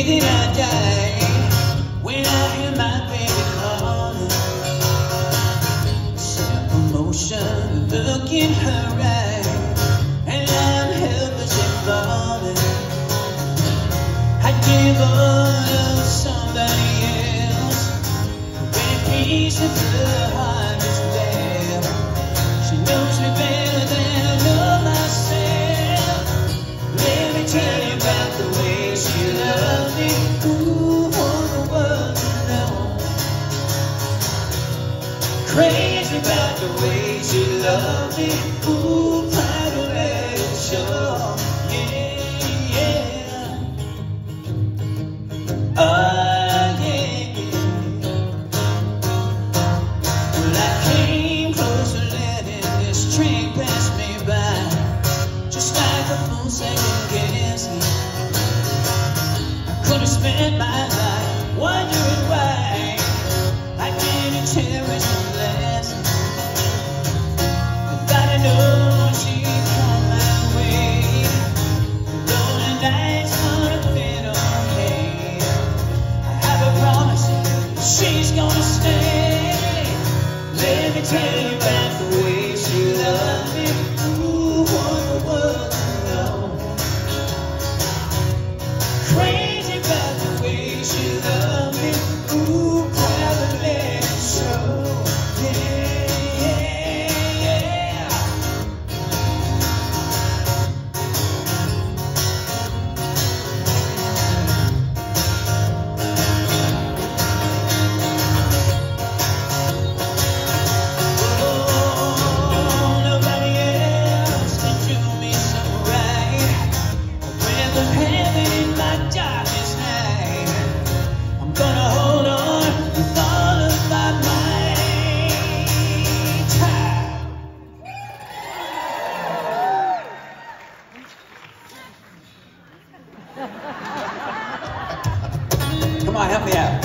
I die, when I hear my baby calling, simple motion, look in her eyes, and I'm helplessly falling. I give up. Crazy about the way she loved me. Ooh, bridal and show. Yeah, yeah. Oh, yeah, yeah Well, I came close to letting this train pass spend my life wondering why I didn't tell yeah